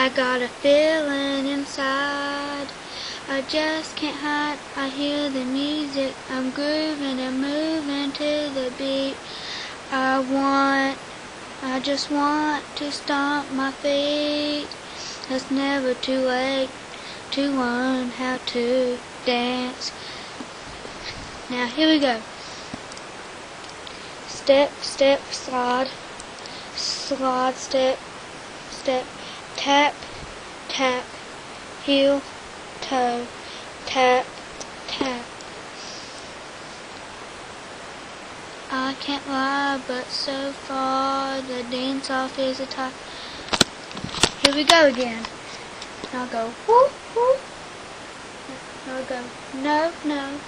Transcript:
I got a feeling inside. I just can't hide. I hear the music. I'm grooving and moving to the beat. I want, I just want to stomp my feet. It's never too late to learn how to dance. Now here we go. Step, step, slide, slide, step, step, tap, tap, heel, toe, tap, tap. I can't lie, but so far the dance off is a tie. Here we go again. Now go whoo whoo. Now I'll go no no.